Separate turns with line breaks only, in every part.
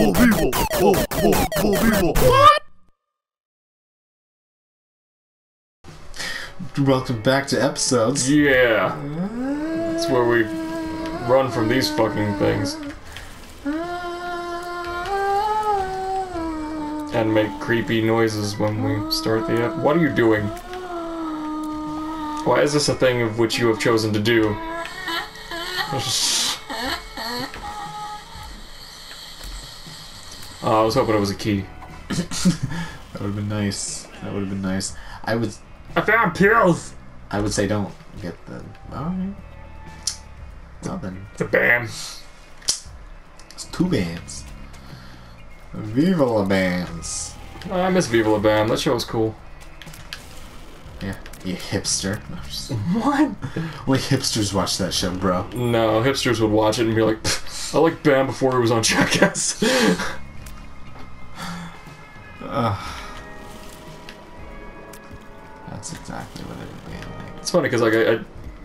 more people, more, more, more people.
Welcome back to episodes.
Yeah. That's where we run from these fucking things. And make creepy noises when we start the ep- What are you doing? Why is this a thing of which you have chosen to do? Oh, I was hoping it was a key.
That would have been nice. That would have been nice. I would,
I found pills!
I would say don't get the. Alright. Well It's
a bam.
it's two bands. Viva la bands.
I miss Viva La Bam. That show was cool.
Yeah, you hipster. No, just-
What?
Only hipsters watch that show, bro.
No, hipsters would watch it and be like, I like Bam before he was on Jackass.
That's exactly what it would be like.
it's funny because like I,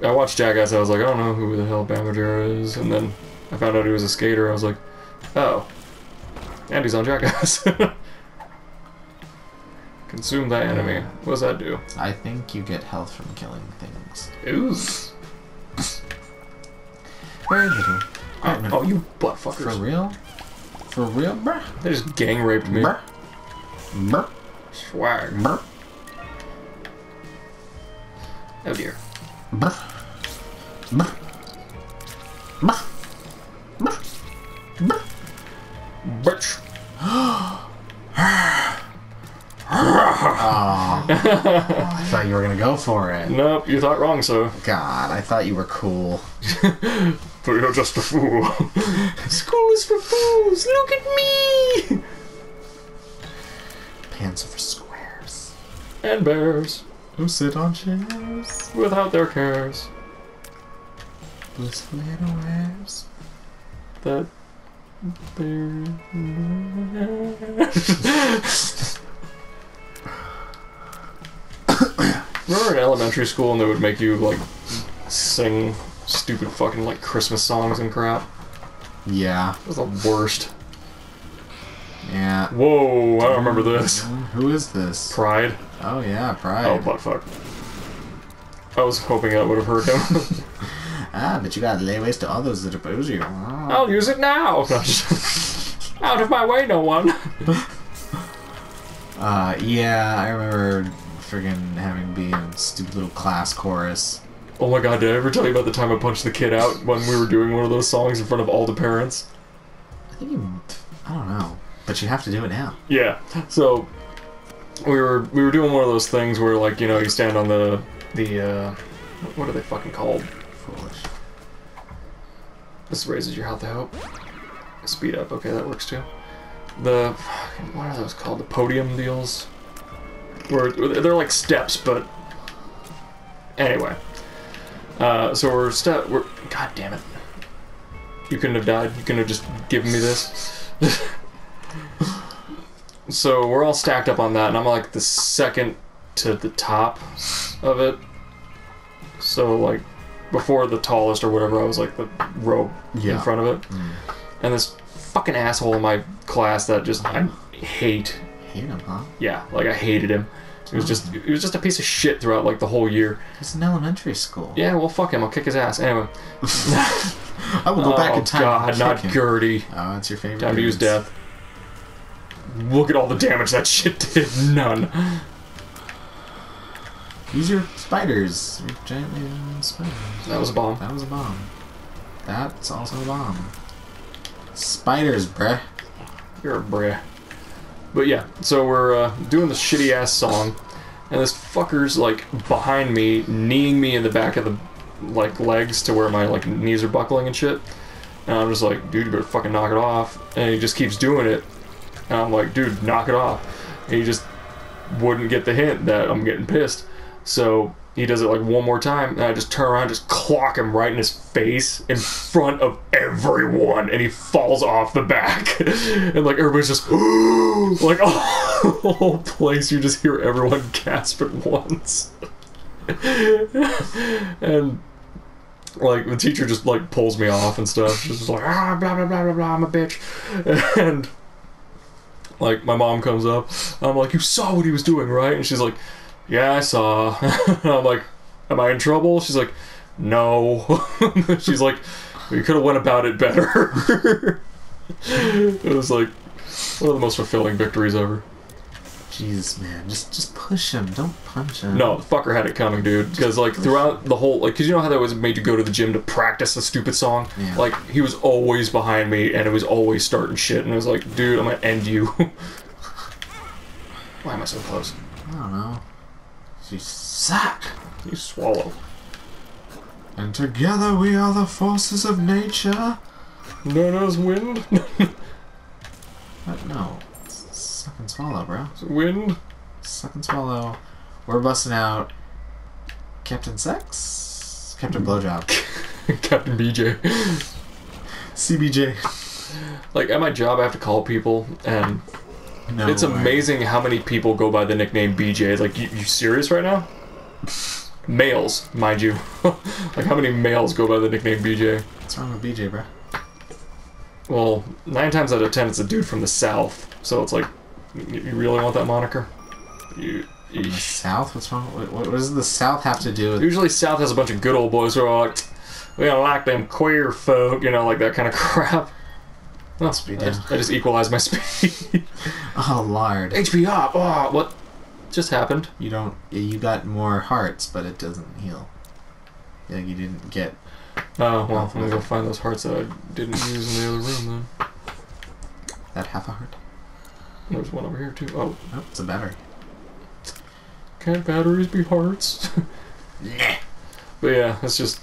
I, I watched Jackass. I was like, I don't know who the hell Bam Margera is, and then I found out he was a skater. I was like, oh, and he's on Jackass. Consume that enemy. What does that do?
I think you get health from killing things.
Ooh.
Very little.
Oh, oh, you butt fuckers.
For real? For real, bruh?
They just gang raped me.
Bruh? Bruh?
Swag.
Bruh?
Oh dear.
Bruh? Bruh? Bruh? Bruh? Bruh? Ah.
Bitch.
Oh, I thought you were gonna go for it.
Nope, you thought wrong, so.
God, I thought you were cool.
But you're just a fool. School is for fools. Look at me. And bears
Who sit on chairs?
without their cares.
Who split wares?
That bear. Remember in elementary school and they would make you like sing stupid fucking like Christmas songs and crap?
Yeah,
It was the worst.
Yeah.
Whoa, I don't remember this.
Who is this?
Pride.
Oh yeah, Pride.
Oh, butt fuck. I was hoping that would have hurt him.
Ah, but you gotta lay waste to others that oppose you. Oh.
I'll use it now. Out of my way, no one.
Uh, yeah, I remember friggin' having to be in stupid little class chorus.
Oh my god, did I ever tell you about the time I punched the kid out when we were doing one of those songs in front of all the parents?
I think you, I don't know, but you have to do it now.
Yeah. So we were we were doing one of those things where like you know you stand on the the uh, what are they fucking called?
Foolish.
This raises your health, I hope. Speed up. Okay, that works too. The what are those called? The podium deals. Where they're like steps, but anyway. Uh, so we're step. We're God damn it. You couldn't have died. You couldn't have just given me this. so we're all stacked up on that, and I'm like the second to the top of it. So like before the tallest or whatever, I was like the row
Yeah.
in front of it. Mm. And this fucking asshole in my class that just I hate.
Hate him, huh?
Yeah, like I hated him. It was just it was just a piece of shit throughout like the whole year.
It's an elementary school.
Yeah, well fuck him. I'll kick his ass anyway.
I will go back
oh
in time.
god, not
him.
Gurdy.
Oh, it's your favorite.
Time to use death. Look at all the damage that shit did. None.
Use your spiders. Your giant spiders.
That was a bomb.
That was a bomb. That's also a bomb. Spiders, bruh.
You're a bruh. But yeah, so we're uh, doing this shitty ass song, and this fucker's like behind me, kneeing me in the back of the like legs to where my like knees are buckling and shit. And I'm just like, dude, you better fucking knock it off. And he just keeps doing it. And I'm like, dude, knock it off. And he just wouldn't get the hint that I'm getting pissed. So he does it like one more time, and I just turn around, just clock him right in his face in front of everyone, and he falls off the back. and like everybody's just like, oh, the whole place, you just hear everyone gasp at once. and like the teacher just like pulls me off and stuff. She's just like, ah, blah blah blah blah blah, I'm a bitch. And like my mom comes up. I'm like, you saw what he was doing, right? And she's like, yeah, I saw. I'm like, am I in trouble? She's like, no. she's like, you could have went about it better. it was like one of the most fulfilling victories ever.
Jeez, man, just just push him. Don't punch him.
No, the fucker had it coming, dude. Because like throughout the whole, like, cause you know how that was made you go to the gym to practice a stupid song.
Yeah.
Like he was always behind me, and it was always starting shit, and it was like, dude, I'm gonna end you. Why am I so close?
I don't know. You suck.
You swallow.
And together we are the forces of nature.
Nana's wind.
But no, suck and swallow, bro.
wind.
Suck and swallow. We're busting out Captain Sex, Captain hmm. Blowjob,
Captain BJ.
CBJ.
Like at my job, I have to call people, and
No,
it's
way.
amazing how many people go by the nickname BJ. Like, you, you serious right now? Males, mind you. like how many males go by the nickname BJ?
What's wrong with BJ, bro?
Well, nine times out of ten, it's a dude from the south. So it's like, you, you really want that moniker? You.
South? What's wrong? What, what does the South have to do with?
Usually, South has a bunch of good old boys who are like, we don't like them queer folk, you know, like that kind of crap.
Must be
I just, I just equalized my speed.
Oh lord,
HP up! Oh, ah, ah, what just happened?
you don't. You got more hearts, but it doesn't heal. Yeah, you didn't get.
Oh, well, I'm gonna go find those hearts that I didn't use in the other room then.
That half a heart?
There's one over here too. Oh,
Nope, it's a battery.
can't batteries be hearts?
Nah.
But yeah, it's just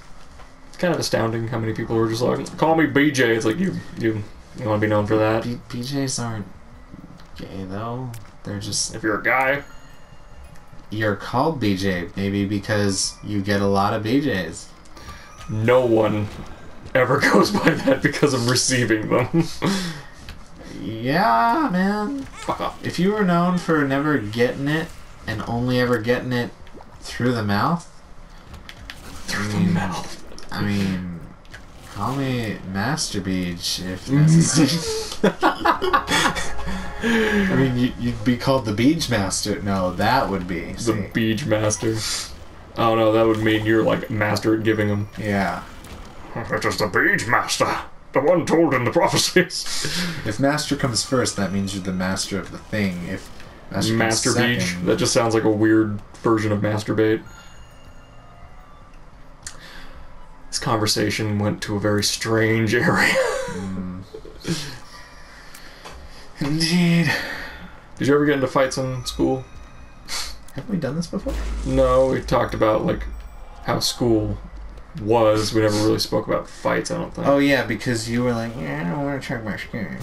it's kind of astounding how many people are just like, call me BJ. It's like you you you want to be known for that.
B- BJs aren't gay though. They're just.
If you're a guy,
You're called BJ maybe because you get a lot of BJs.
no one ever goes by that because of receiving them.
Yeah, man.
Fuck off.
If you were known for never getting it and only ever getting it through the mouth,
Through
I
the
mean,
mouth.
I mean, call me Master Beach if necessary. I mean, you, you'd be called the Beach Master. No, that would be.
The beach master. Oh no, that would mean you're like master at giving them.
yeah.
It is the beach master, the one told in the prophecies.
If Master comes first, that means you're the master of the thing. If Master, comes
Master beach.
second-
That just sounds like a weird version of masturbate. This conversation went to a very strange area. Hmm.
Indeed.
Did you ever get into fights in school?
Have we done this before?
No, we talked about like how school was. We never really spoke about fights. I don't think.
Oh yeah, because you were like, yeah, I don't want to check my screen.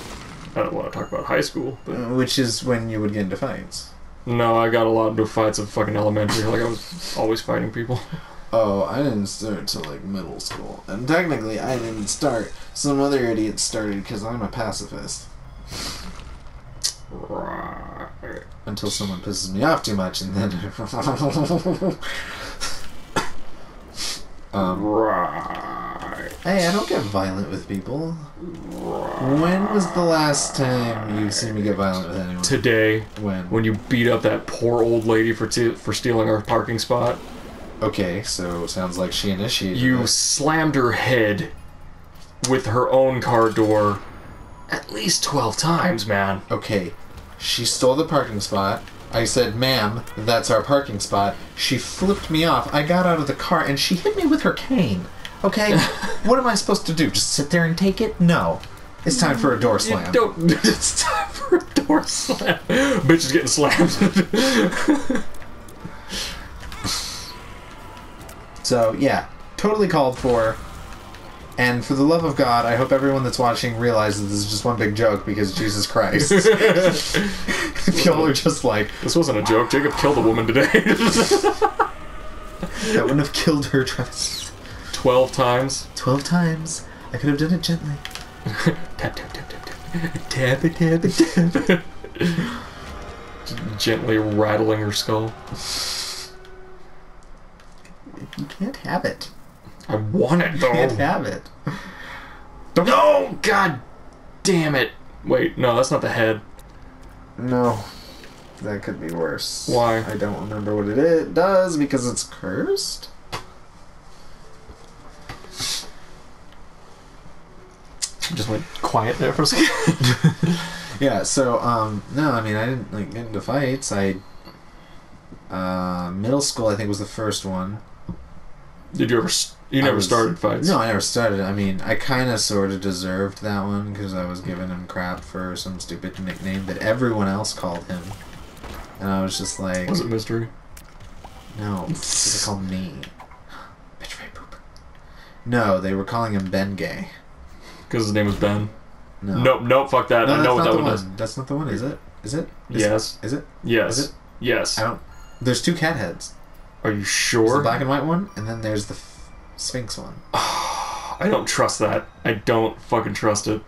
I don't want to talk about high school, but
Uh, Which is when you would get into fights.
no, I got a lot into fights of fucking elementary. Like I was always fighting people.
Oh, I didn't start till like middle school, and technically I didn't start. Some other idiot started because I'm a pacifist.
Right.
Until someone pisses me off too much, and then. um,
Right.
hey, I don't get violent with people. When was the last time you've seen me get violent with anyone?
Today,
when?
when you beat up that poor old lady for for stealing our parking spot,
Okay, so it sounds like she initiated
you
this.
slammed her head with her own car door at least 12 times, man.
Okay, she stole the parking spot. I said, ma'am, that's our parking spot. She flipped me off. I got out of the car and she hit me with her cane. Okay, what am I supposed to do? Just sit there and take it? No. It's time for a door slam.
don't. It's time for a door slam. Bitch is getting slammed.
So, yeah, totally called for. And for the love of God, I hope everyone that's watching realizes this is just one big joke because Jesus Christ. if y'all are just like,
this wasn't a joke. Jacob killed a woman today.
that wouldn't have killed her twice.
12 times.
12 times. I could have done it gently.
Tap, tap, tap, tap, tap. Tap it, tap it, tap. Gently rattling her skull.
You can't have it.
I want it
You can't have it.
No! God damn it. Wait, no, that's not the head.
No. That could be worse.
Why?
I don't remember what it does because it's cursed.
Just went quiet there for a second.
Yeah, so um no, I mean I didn't like get into fights. I uh middle school I think was the first one.
Did you ever? You never
was-
started fights.
No, I never started. I mean, I kind of sort of deserved that one because I was giving him crap for some stupid nickname that everyone else called him. And I was just like,
Was it mystery?
no, they called me. Bitch, poop. No, they were calling him Ben Gay.
Because his name was Ben.
No.
Nope, nope, fuck that.
No,
I know what that
the
one is.
one. That's not the one, is it? Is it? Is
Yes.
It? Is it?
Yes.
Is it?
Yes.
I don't. There's two cat heads.
Are you
There's
sure?
the black and white one, and then there's the Sphinx one.
I don't trust that. I don't fucking trust it.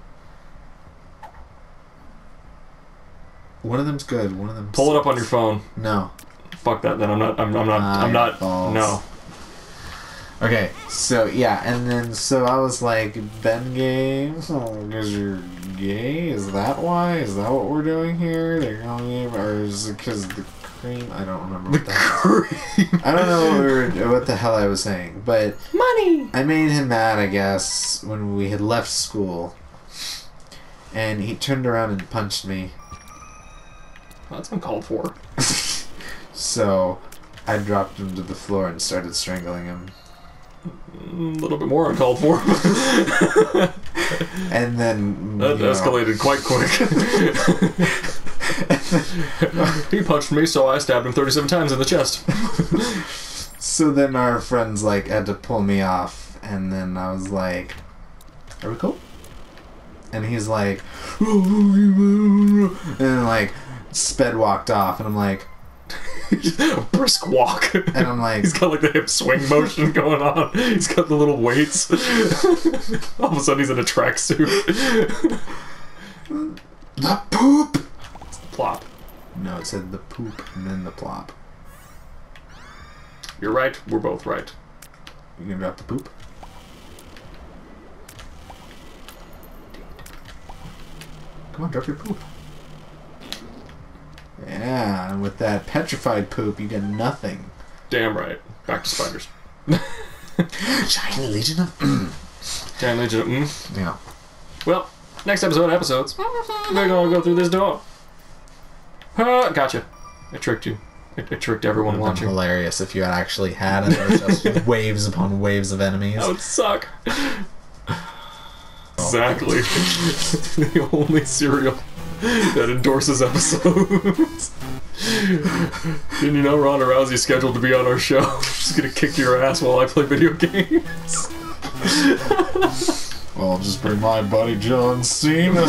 One of them's good. One of them.
Pull it up on your phone.
No.
Fuck that. Then I'm not. I'm, I'm not. I'm not.
Eyeballs.
No.
Okay, so yeah, and then so I was like, Ben gay? Oh, because you're gay? Is that why? Is that what we're doing here? They're calling you, or is it because the cream? I don't remember what the hell. I don't know what, we were, what the hell I was saying, but
Money.
I made him mad, I guess, when we had left school, and he turned around and punched me.
That's uncalled for.
So I dropped him to the floor and started strangling him.
Mm, A little bit more uncalled for.
And then
that
you know,
escalated quite quick. he punched me, so I stabbed him 37 times in the chest.
So then our friends like had to pull me off, and then I was like, "Are we cool?" And he's like, and then like sped walked off, and I'm like,
a brisk walk.
and I'm like,
He's got like the hip swing motion going on. He's got the little weights. All of a sudden, he's in a tracksuit.
the poop.
Plop.
No, it said the poop and then the plop.
You're right. We're both right.
You gonna drop the poop? Come on, drop your poop. Yeah, and with that petrified poop, you get nothing.
Damn right. Back to spiders.
Shiny Legion of.
Giant Legion. of- Mm.
yeah.
Well, next episode episodes. We're gonna go through this door. Ah, gotcha. I tricked you. I, I tricked everyone
Would have
watching.
hilarious if you had actually had it. It was just waves upon waves of enemies.
That would suck. Exactly. the only cereal that endorses episodes. Didn't you know Ronda Rousey's scheduled to be on our show? She's gonna kick your ass while I play video games.
Well, I'll just bring my buddy John Cena.